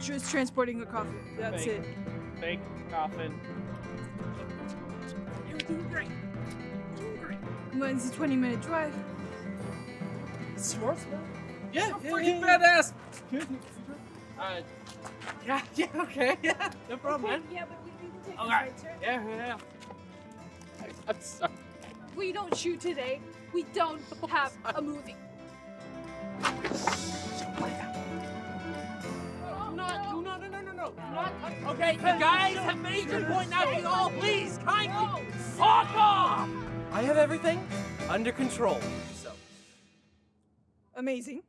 just transporting a coffin. That's Fake. it. Fake coffin. You're doing great. Doing great. Come on, it's a 20 minute drive. Sports Yeah, Oh, yeah, freaking yeah, yeah. badass. Uh, yeah, yeah, okay, yeah, no problem, man. Yeah, but we, we can take All this, right. right, sir? Yeah, yeah. I, I'm sorry. We don't shoot today. We don't have a movie. Okay, you guys have made your point. Now, you all please kindly fuck off. I have everything under control. So Amazing.